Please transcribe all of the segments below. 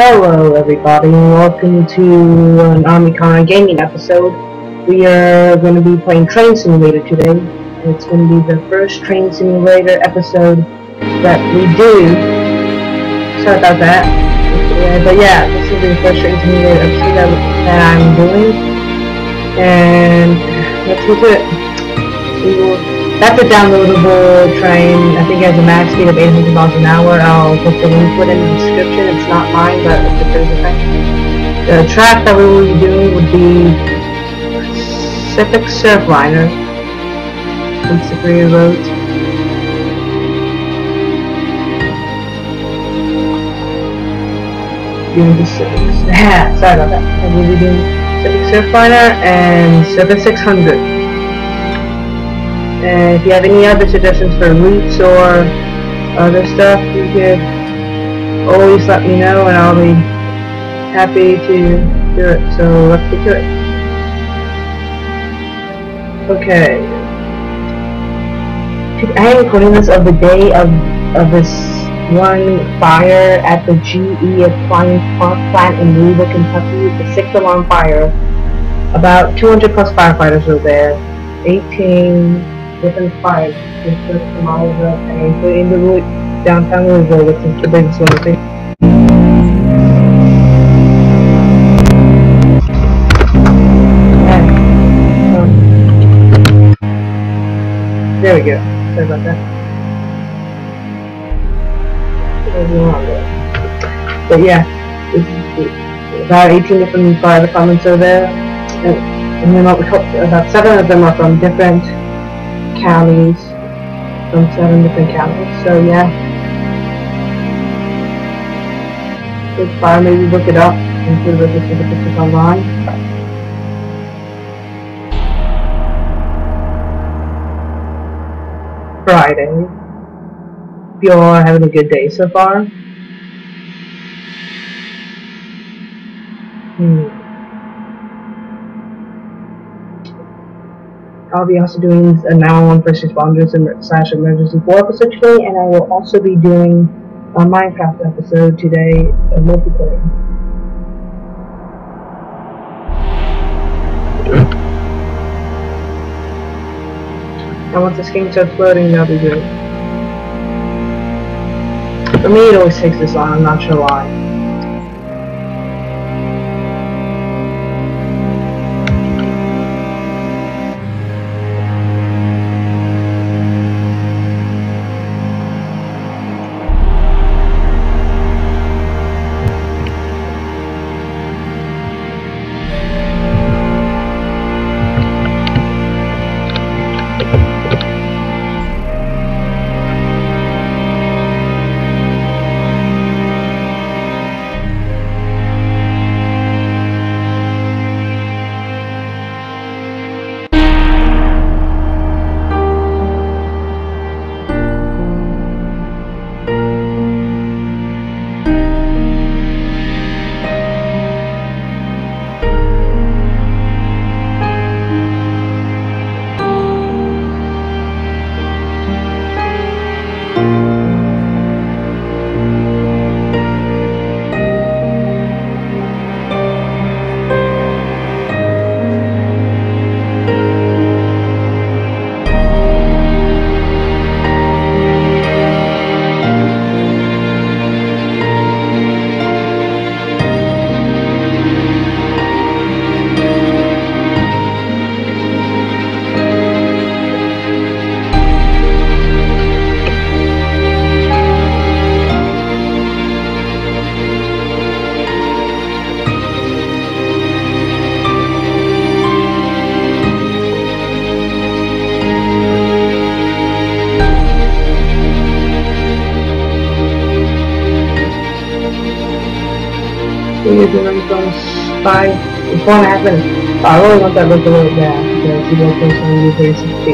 Hello everybody and welcome to an Armyconrad gaming episode. We are going to be playing Train Simulator today. It's going to be the first Train Simulator episode that we do. Sorry about that. Yeah, but yeah, this is the first Train Simulator episode that, I'm doing. And let's to it. We will that's a downloadable train. I think it has a max speed of 800 miles an hour. I'll put the link for it in the description. It's not mine, but it's a good The track that we will be doing would be Pacific Surfliner from Superior Roads. Doing the Civic. Sorry about that. We'll be doing Pacific Surfliner and Service 600. And if you have any other suggestions for routes or other stuff, you could always let me know and I'll be happy to do it. So let's get to it. Okay. I am recording this of the day of, of this one fire at the GE appliance plant in Louisville, Kentucky. The sixth alarm fire. About 200 plus firefighters were there. 18 different fires just from all over and including the route downtown Louisville, which is the biggest one, I think. there we go. Sorry about that. But yeah, about 18 different fire departments are there, and, and then about seven of them are from different counties from seven different counties. So yeah. Good fire, maybe look it up and see if the pictures online. Friday. You all are having a good day so far. Hmm. I'll be also doing a 911 first responders and slash emergency 4 episode today, and I will also be doing a Minecraft episode today, a multiplayer. And once this game starts loading, that'll be good. For me, it always takes this long, I'm not sure why. And a half minutes. I really want that really bad because you don't think be 360.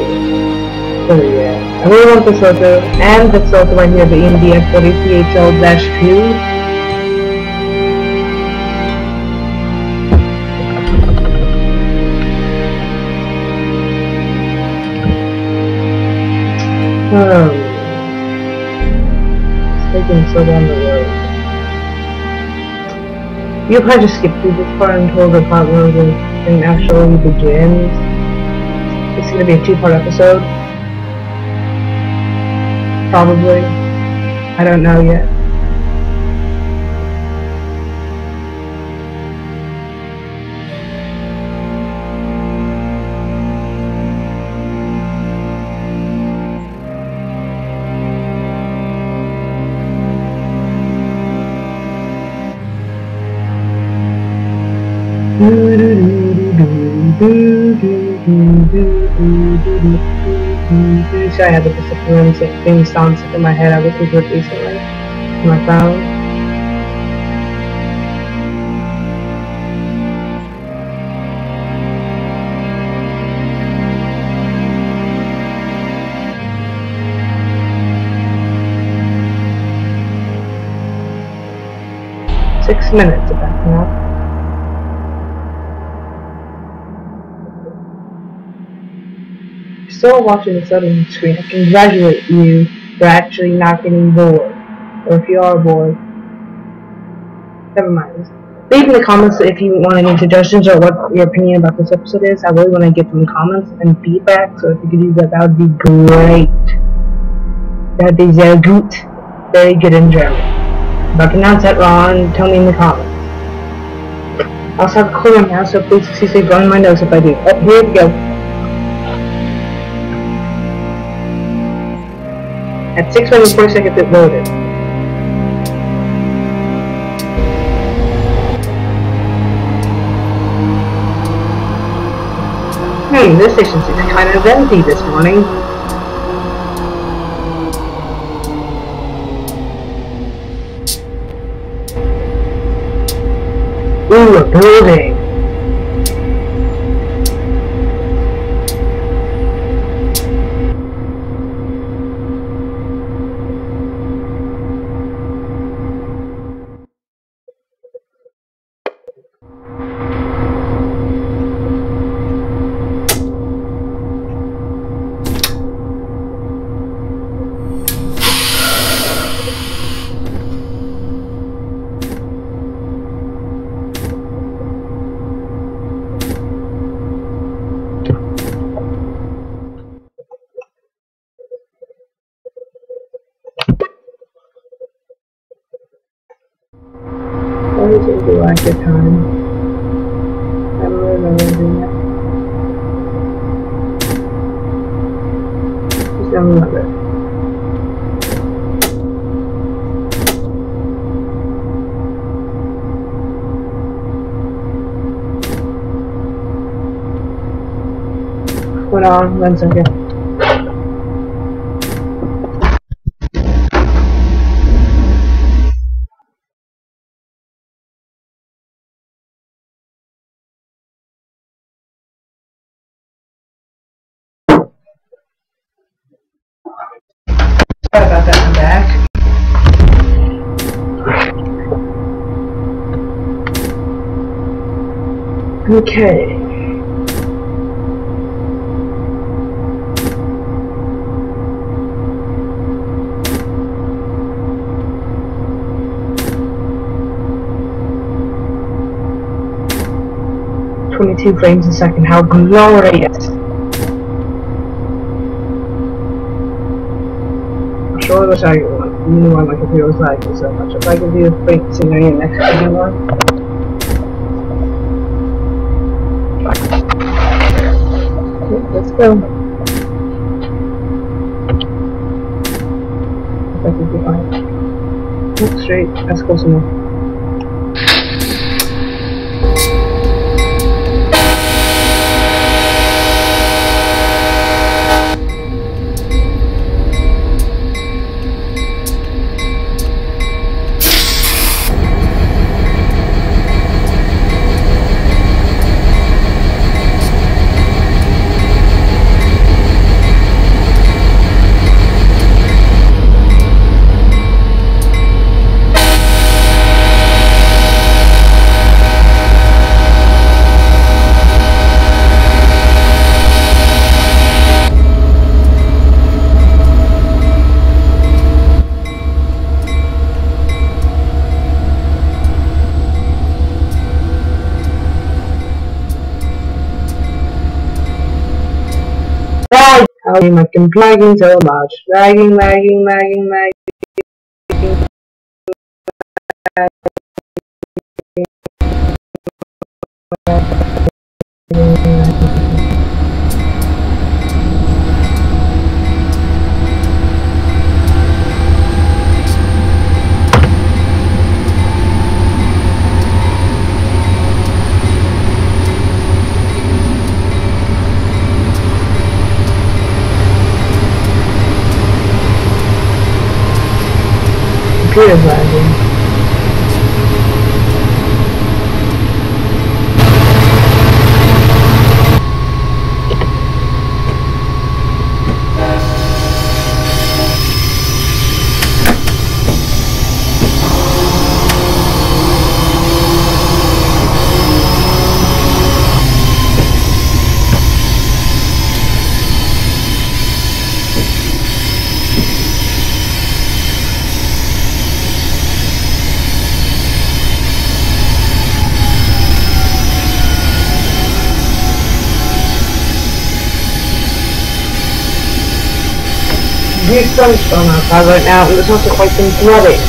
So yeah, I really want this logo and this logo right here, the EMDF 40CHL-2. Um, it's taking so long. You'll probably just skip through this part until the where the thing actually begins. It's gonna be a two-part episode. Probably. I don't know yet. Sorry, I had the Pacific Rim theme song stuck in my head. I listened to it recently on my phone. Six minutes still watching this other screen, I congratulate you for actually not getting bored. Or if you are bored, never mind. Leave in the comments if you want any suggestions or what your opinion about this episode is. I really want to get some comments and feedback, so if you could do that, that would be great. That would be very good. Very good in German. If I pronounce that wrong, tell me in the comments. I also have a cool now, so please excuse me blowing my nose if I do. Oh, here we go. At 6 minutes 40 seconds it loaded. Hmm, this station seems kind of empty this morning. Ooh, a building! Good time. I don't remember doing that. Just don't remember. Hold on one second. Okay. Twenty-two frames a second. How glorious! I'm sure wish I knew what my computer was like so much. If I could do a fake scenario next to one. Go. Look straight. That's close enough. How am I lagging so much? Lagging, lagging, lagging, lagging. Computer's lagging. huge thunderstorm outside right now, and it's also quite symptomatic.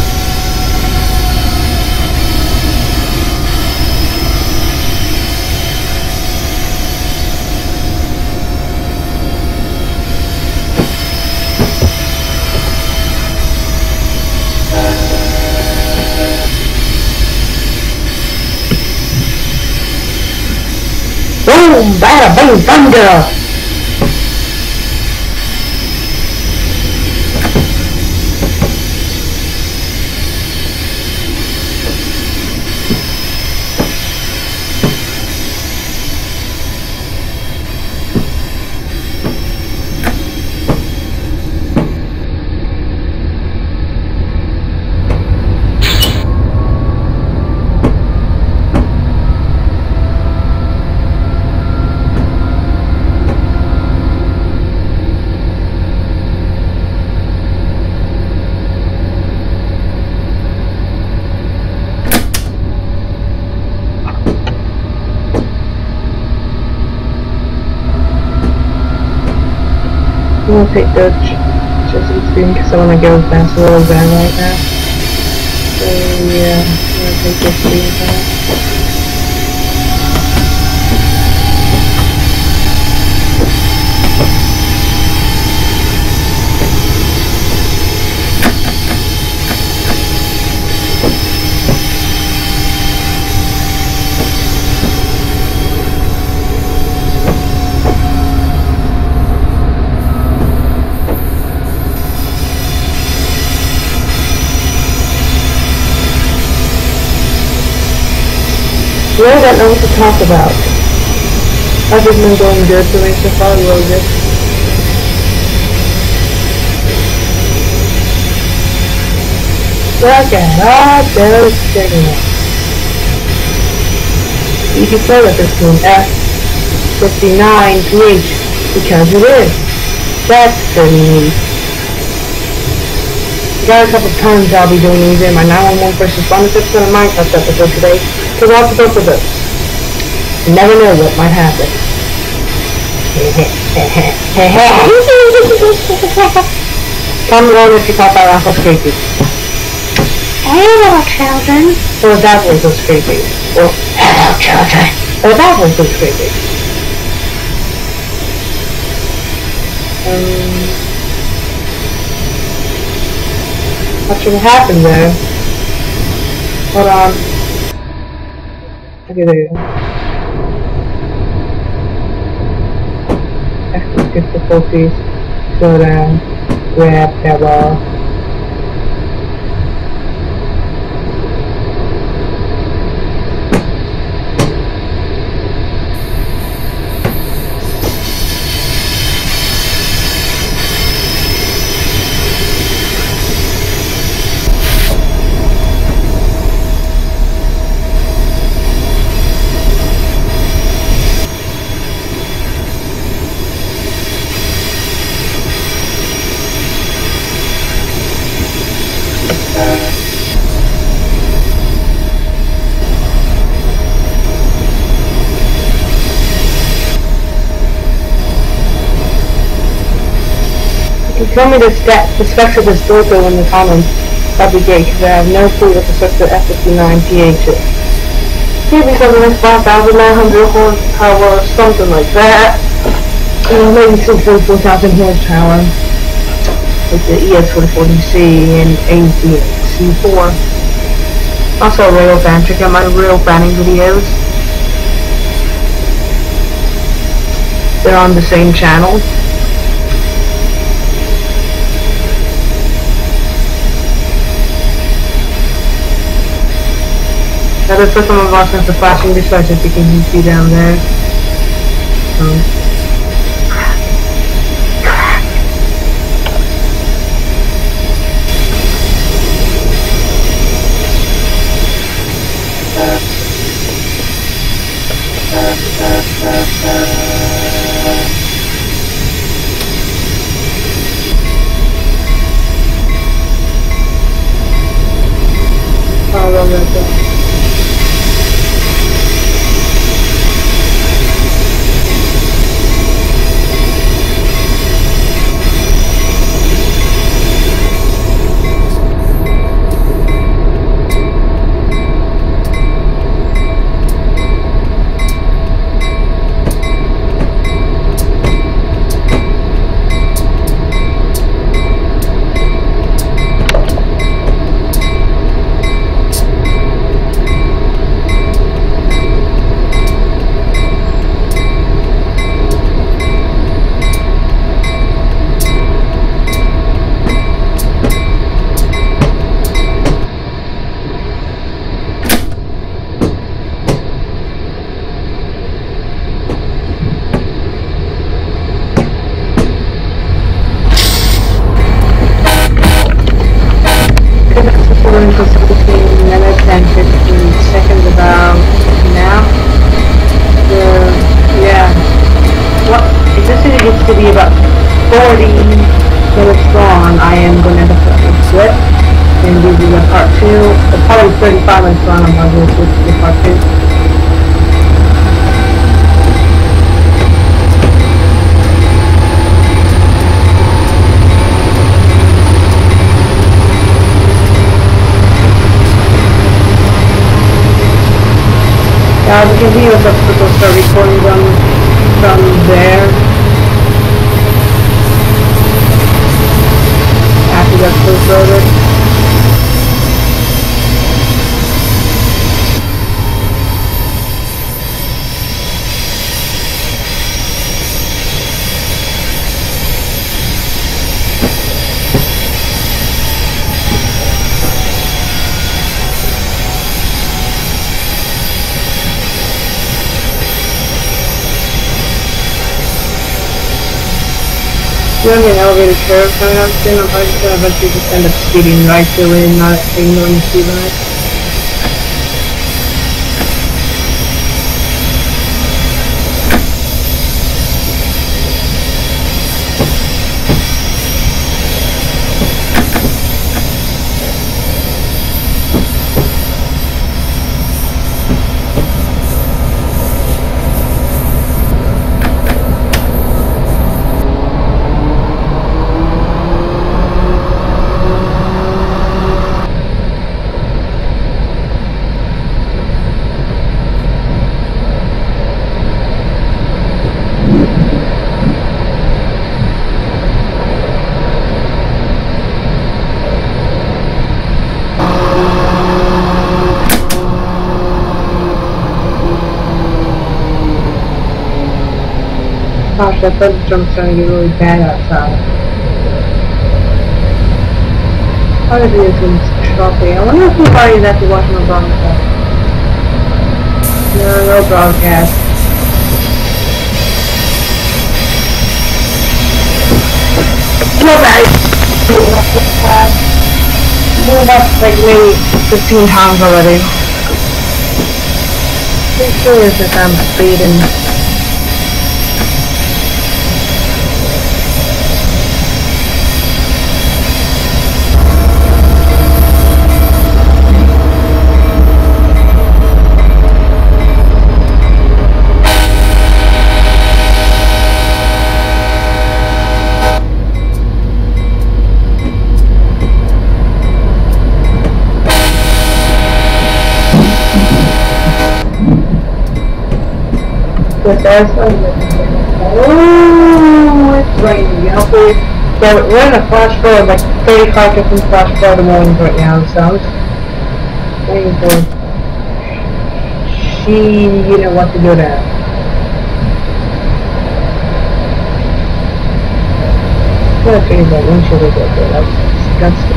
Boom! Bada bing thunder! Gonna take the Chelsea screen because I want to go fast a little bit right now. So yeah, I'm gonna take this screen back. Really don't know what to talk about. I've just been going good for far, really good. Look at all those signals. You can play that this one, F59PH, because it is. That's pretty neat. Got a couple times I'll be doing these in my 911 first responders episode of Minecraft episode today. Because I have to go for this. You never know what might happen. Come on if you thought that laugh was creepy. Hey little children. Or that voice was creepy. Or Hello children. or that voice was creepy. Um, what should happen there? Hold on. Okay, there you go. Active difficulties. Slow down. Grab that wall. Tell me the, the specs of this Dorco in the comments, that'd be great, because I have no clue what the of F59PH is. Maybe something like 5,900 horsepower or something like that. Uh, maybe some 44,000 horsepower. Like the ES44DC and AC4. Also a rail fan, check out my rail fanning videos. They're on the same channel. That is some of us the flashing device as you can see down there. Um, Oh, love that though. Going for 17 minutes and 15 seconds about now. The, yeah. What, if this video gets to be about 40 minutes long, I am going to definitely split and do the part 2. The probably 35 minutes long, I'm going to switch to part 2. Yeah, as you can the subscribers start recording them from there. After that's first loaded. You know, the elevator curve coming up soon, I'm probably just gonna eventually just end up speeding right through it and not ignoring the speed limit. Gosh, that thunderstorm's gonna get really bad outside. Did it in choppy? I wonder if anybody's actually watching the broadcast. No, no broadcast. Nobody. Moved up like maybe 15 times already. Pretty sure that I'm speeding. Oh, it's raining. You know, so we're in a flash forward, like 35 different flash forward warnings right now, so I'm waiting for she, you know, what to do now. I'm gonna change that windshield bit, but that's disgusting.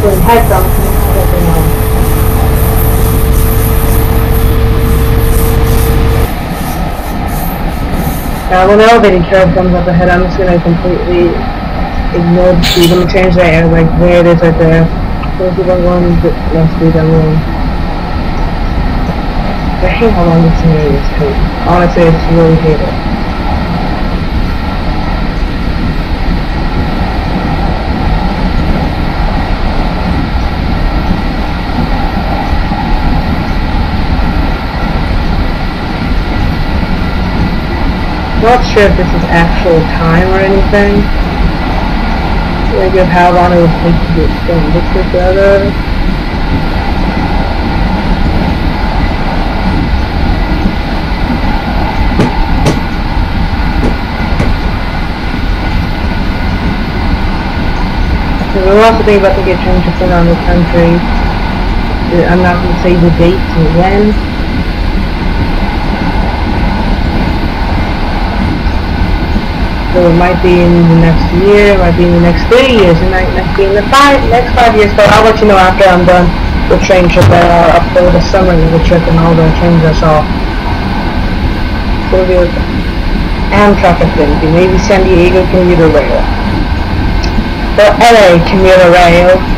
Trying to find some headphones. I don't. Now when elevated curve comes up ahead, I'm just gonna completely ignore the speed. Let me change that, like there it is right there. So if I'm going a bit less speed, I'm going. I hate how long this scenario is too. Honestly, it's really hate it. Not sure if this is actual time or anything. Like of how long it would take to get from this to the other. So we're also thinking about to get put on the country. I'm not going to say the date and when. So it might be in the next year, might be in the next three years, it might not be in the five, next five years, but I'll let you know after I'm done with train trip uh, that I'll upload a summary of the trip and all the trains I saw. So Amtrak Affinity, maybe San Diego Commuter Rail. Or LA Commuter Rail.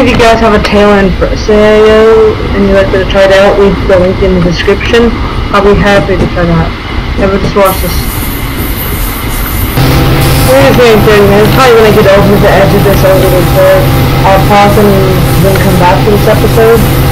Of you guys have a tail end for scenario and you'd like to try it out, leave the link in the description. I'll be happy to try that. Never just watch this. We're just waiting 30 minutes. Probably I get over the edge of this, I'll get. I'll pause and then come back to this episode.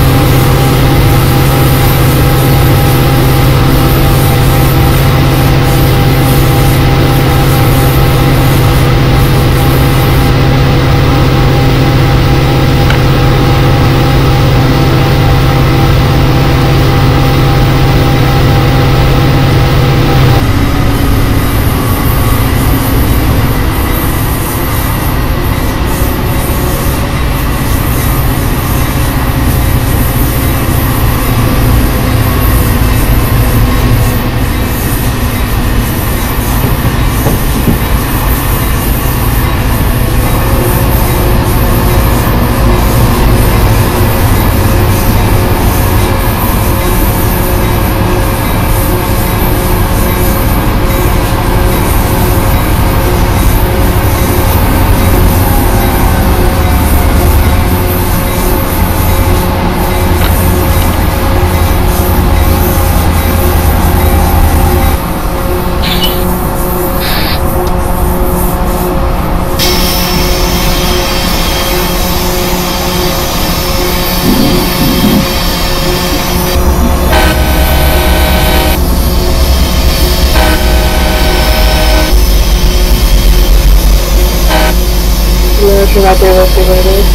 Literally right there, let's see what it is.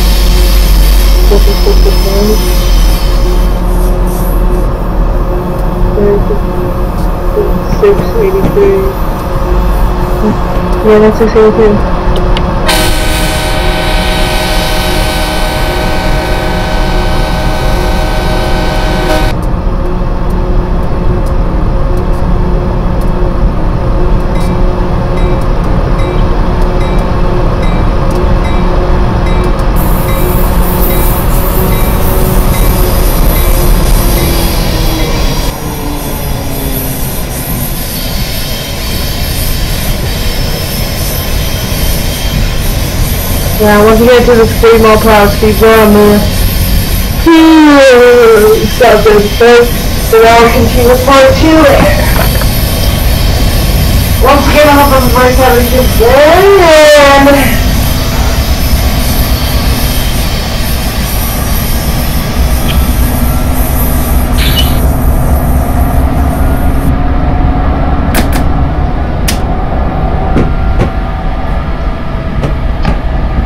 This is just the same. Six eighty-three. Yeah, that's six eighty-three. Yeah, once get to the three more clouds, keep going, man. Something, folks. So now we continue with part two. Once again, I hope everybody's having a good day, and...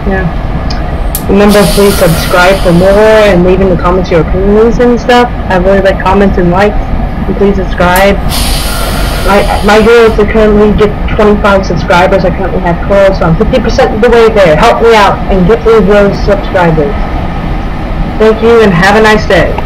Yeah. Remember, please subscribe for more and leave in the comments your opinions and stuff. I really like comments and likes. And please subscribe. My, my goal is to currently get 25 subscribers. I currently have 12, so I'm 50% of the way there. Help me out and get me those subscribers. Thank you and have a nice day.